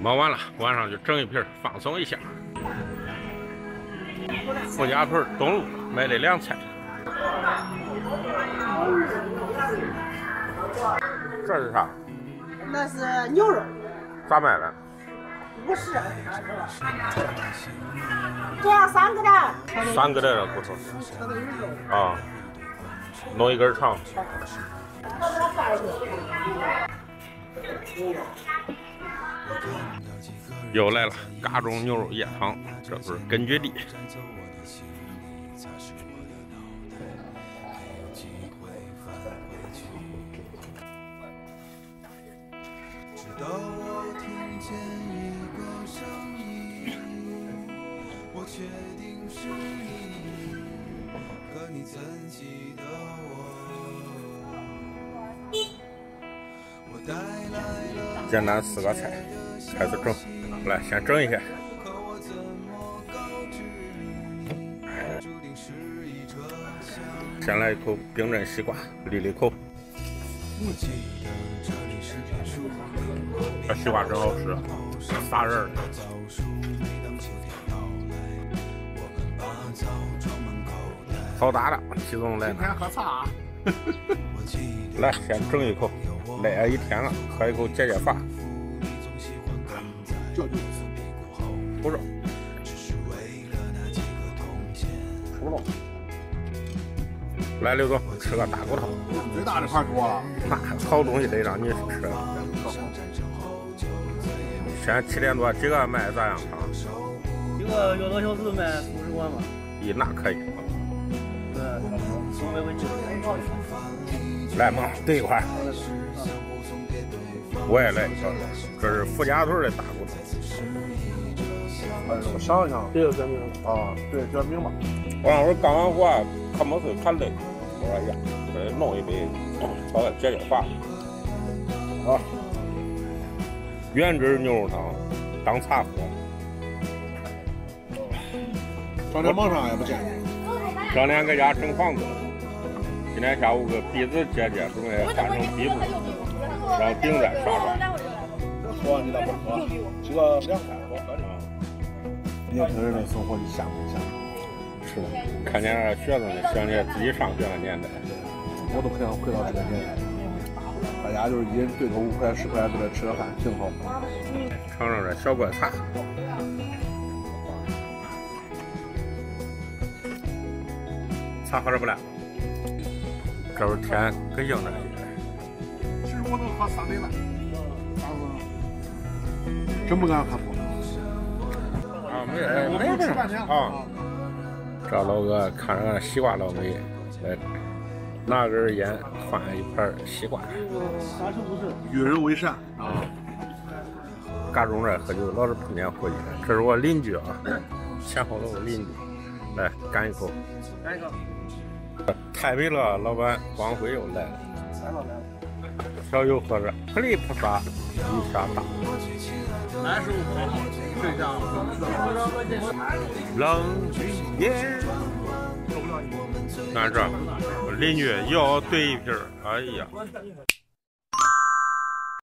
忙完了，晚上就整一瓶放松一下。傅家屯东路买的凉菜，这是啥？那是牛肉，咋卖的？五十。这样三个的。三个的骨头。啊，弄一根长。又来了，嘎中牛肉叶汤，这不是根据地。简单四个菜，开始整。来，先整一下。先来一口冰镇西瓜，沥沥口。这西瓜真好吃，撒仁儿。好大的，齐总来。今天喝茶。来，先整一口。累了一天了，喝一口解解乏。这就不是。出了。来，刘总，吃个大骨头。最大的块多了。那好东西得让你吃。现在七点多，几个卖咋样？一个约多小时卖五十块嘛。咦，那可以。对，准备回去。来嘛，对一块。我也来一个，这是傅家屯的大骨头。哎，我想一想，这个真名啊，对，叫名吧。我那会儿刚完活，可没事可累，我说呀，再弄一杯，找个解解乏。啊，原汁牛肉汤，当茶喝。张天忙啥也不见。张天搁家整房子，今天下午给鼻子姐姐准备换成鼻部，然后顶在上面。我说你咋不喝？这个凉菜多喝的。年轻人的生活你羡慕不羡慕？是看见学生的，想起自己上学的年代，我都不想回到这个年代。大家就是一人对头五块十块，在这吃个饭，挺好。尝尝这小锅茶。茶喝着不赖，这会天可硬了。我能喝三杯半，但是真不敢喝多。啊，没没没事啊。这老哥看着西瓜老美，来拿根烟换一盘西瓜。与人为善啊！嘎中这喝酒老是碰见伙计，这是我邻居啊，前后楼邻居。来干一口，干一口。太美了老板光辉又来了，来了来了。小酒喝着，噼里啪啦一下大。三十睡觉。冷雨夜。看这，邻居又要兑一瓶哎呀。